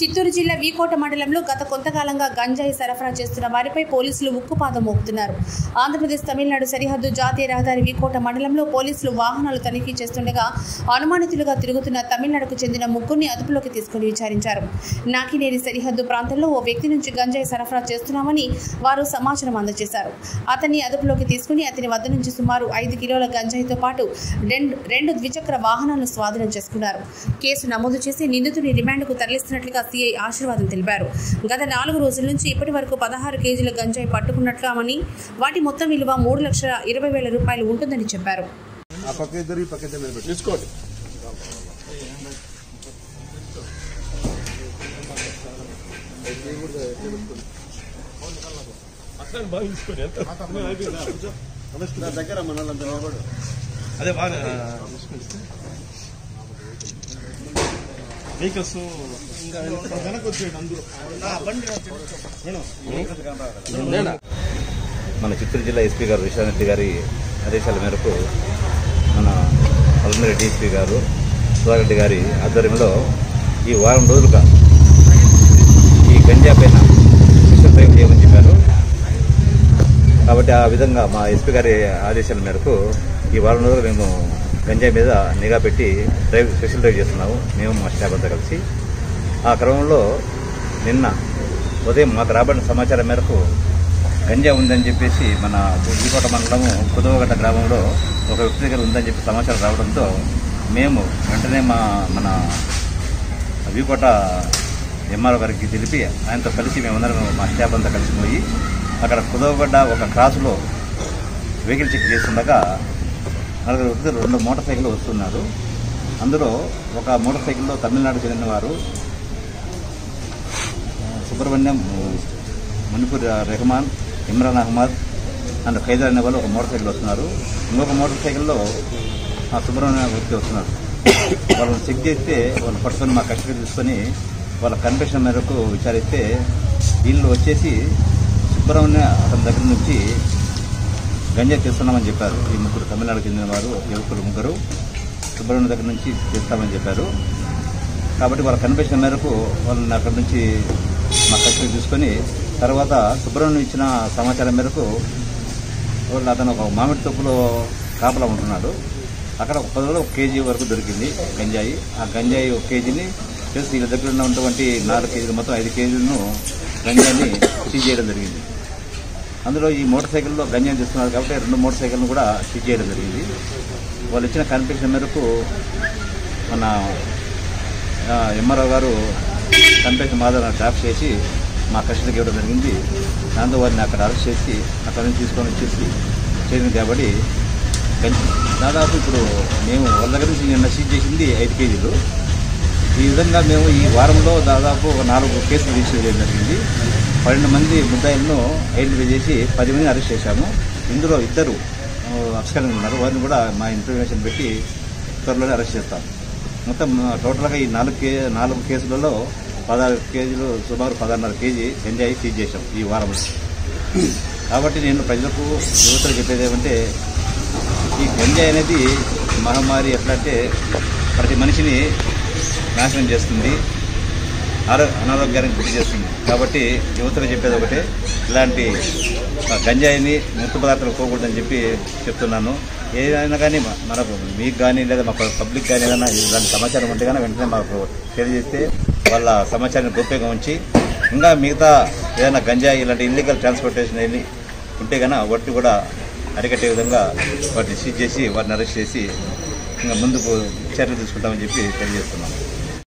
చిత్తూరు జిల్లా వీకోట మండలంలో గత కొంతకాలంగా గంజాయి సరఫరా చేస్తున్న వారిపై పోలీసులు ఉక్కుపాదం మోపుతున్నారు. ఆంధ్రప్రదేశ్ తమిళనాడు సరిహద్దు జాతీయ రహదారి వీకోట మండలంలో పోలీసులు వాహనాలు తనిఖీ చేస్తుండగా అనుమానితులుగా తిరుగుతున్న తమిళనాడుకు చెందిన ముగ్గురిని అదుపులోకి తీసుకుని విచారించారు. నాకినేరి సరిహద్దు ప్రాంతంలో ఓ వ్యక్తి నుంచి గంజాయి సరఫరా చేస్తున్నామని వారు సమాచారం అందజేశారు. అతన్ని అదుపులోకి తీసుకుని అతని వద్ద నుంచి సుమారు ఐదు కిలోల గంజాయితో పాటు రెండు రెండు ద్విచక్ర వాహనాలను స్వాధీనం చేసుకున్నారు. కేసు నమోదు చేసి నిందితుని రిమాండ్కు తరలిస్తున్నట్లుగా సీఐ ఆశీర్వాదం తెలిపారు. గత నాలుగు రోజుల నుంచి ఇప్పటి వరకు పదహారు కేజీల గంజాయి పట్టుకున్నట్లుగామని వాటి మొత్తం విలువ మూడు లక్షల ఇరవై వేల రూపాయలు ఉంటుందని చెప్పారు. ఆ పక్క ఇద్దరు ఈ పక్క ఇద్దరు మీద పెట్టు. తీసుకోండి అట్లా బాగా తీసుకోండి ఎంత నా దగ్గర మన వాళ్ళంతా నిలబడు అదే బాగా వెహికల్స్ మన చిత్తూరు జిల్లా ఎస్పీ గారు విశ్వనాథ్ గారి ఆదేశాల మేరకు మన అల్మరెడ్డి డీఎస్పీ గారు సుధారెడ్డి గారి ఆధ్వర్యంలో ఈ వారం రోజులుగా ఈ గంజా పైన స్పెషల్ డ్రైవ్ చేయమని చెప్పారు. కాబట్టి ఆ విధంగా మా ఎస్పీ గారి ఆదేశాల మేరకు ఈ వారం రోజులు మేము గంజాయి మీద నిఘా పెట్టి డ్రైవ్ స్పెషల్ డ్రైవ్ చేస్తున్నాము. మేము మా స్టాఫ్ అంతా కలిసి. ఆ క్రమంలో నిన్న ఉదయం మాకు రాబడిన సమాచారం మేరకు గంజా ఉందని చెప్పేసి మన ఈకోట మండలము కుదవగట్ట గ్రామంలో ఒక వ్యక్తి దగ్గర ఉందని చెప్పి సమాచారం రావడంతో మేము వెంటనే మా మన వీకోట ఎంఆర్ఓ గారికి తెలిపి ఆయనతో కలిసి మేమందరం మా స్టాఫ్ అంతా కలిసిపోయి అక్కడ కుదవగడ్డ ఒక క్రాసులో వెహికల్ చెక్ చేస్తుండగా నలుగురు వ్యక్తులు రెండు మోటార్ సైకిల్ వస్తున్నారు. అందులో ఒక మోటార్ సైకిల్లో తమిళనాడు చెందిన వారు సుబ్రహ్మణ్యం మణిపూర్ రెహమాన్ ఇమ్రాన్ అహ్మద్ అండ్ ఖైదర్ అనే వాళ్ళు ఒక మోటార్ సైకిల్ వస్తున్నారు. ఇంకొక మోటార్ సైకిల్లో ఆ సుబ్రహ్మణ్య వ్యక్తి వస్తున్నారు. వాళ్ళని చెక్ చేస్తే వాళ్ళు పట్టుకొని మా కస్టడీ తీసుకొని వాళ్ళ కన్ఫెషన్ మేరకు విచారిస్తే వీళ్ళు వచ్చేసి సుబ్రహ్మణ్య అతని దగ్గర నుంచి గంజాయి తీస్తున్నామని చెప్పారు. ఈ ముగ్గురు తమిళనాడు చెందిన వారు యువకులు ముగ్గురు సుబ్రహ్మణ్య దగ్గర నుంచి తీస్తామని చెప్పారు. కాబట్టి వాళ్ళ కన్ఫెషన్ మేరకు వాళ్ళని అక్కడి నుంచి మా కస్టడీ తీసుకొని తర్వాత సుబ్రహ్మణ్యం ఇచ్చిన సమాచారం మేరకు వాళ్ళు అతను ఒక మామిడి తొప్పులో కాపలా ఉంటున్నాడు. అక్కడ ఒక పదిలో ఒక కేజీ వరకు దొరికింది గంజాయి. ఆ గంజాయి ఒక కేజీని ప్లస్ వీళ్ళ దగ్గర ఉన్నటువంటి నాలుగు కేజీలు మొత్తం ఐదు కేజీలను గంజాయిని సీజ్ చేయడం జరిగింది. అందులో ఈ మోటార్ సైకిల్లో గంజాయి చేస్తున్నారు కాబట్టి రెండు మోటార్ సైకిల్ను కూడా సీజ్ చేయడం జరిగింది. వాళ్ళు ఇచ్చిన కన్ఫెషన్ మేరకు మన ఎంఆర్ఓ గారు కన్ఫెషన్ మాధవ్ ట్రాప్ చేసి మా కస్టడీకి ఇవ్వడం జరిగింది. దాంతో వారిని అక్కడ అరెస్ట్ చేసి అక్కడ నుంచి తీసుకొని వచ్చేసి చేరింది కాబట్టి దాదాపు ఇప్పుడు మేము వాళ్ళ దగ్గర నుంచి నిన్న సీజ్ చేసింది ఐదు కేజీలు. ఈ విధంగా మేము ఈ వారంలో దాదాపు ఒక నాలుగు కేసులు రిజిస్టర్ చేయడం జరిగింది. పన్నెండు మంది ముద్దాయిలను ఐడెంటిఫై చేసి పది మందిని అరెస్ట్ చేశాము. ఇందులో ఇద్దరు అప్స్కరింగ్ ఉన్నారు. వారిని కూడా మా ఇన్ఫర్మేషన్ పెట్టి త్వరలోనే అరెస్ట్ చేస్తాం. మొత్తం టోటల్గా ఈ నాలుగు కే నాలుగు కేసులలో పదహారు కేజీలు సుమారు పదహారున్నర కేజీ ఎంజాయ్ సీజ్ చేశాం ఈ వారంలో. కాబట్టి నేను ప్రజలకు యువతలు చెప్పేది ఏమంటే ఈ గంజాయి అనేది మహమ్మారి ఎట్లా అంటే ప్రతి మనిషిని నాశనం చేస్తుంది. ఆరో అనారోగ్యానికి గురి చేస్తుంది. కాబట్టి యువతలు చెప్పేది ఒకటే ఇలాంటి గంజాయిని ముత్తు పదార్థాలు పోకూడదని చెప్పి చెప్తున్నాను. ఏదైనా కానీ మనకు మీకు కానీ లేదా మా పబ్లిక్ కానీ ఏదైనా ఇలాంటి సమాచారం ఉంటే కానీ వెంటనే మాకు తెలియజేస్తే వాళ్ళ సమాచారాన్ని గోప్యంగా ఉంచి ఇంకా మిగతా ఏదైనా గంజాయి ఇలాంటి ఇల్లీగల్ ట్రాన్స్పోర్టేషన్ అన్ని ఉంటే కానీ వాటిని కూడా అరికట్టే విధంగా వాటిని సీజ్ చేసి వాటిని అరెస్ట్ చేసి ఇంకా ముందుకు చర్యలు తీసుకుంటామని చెప్పి తెలియజేస్తున్నాను.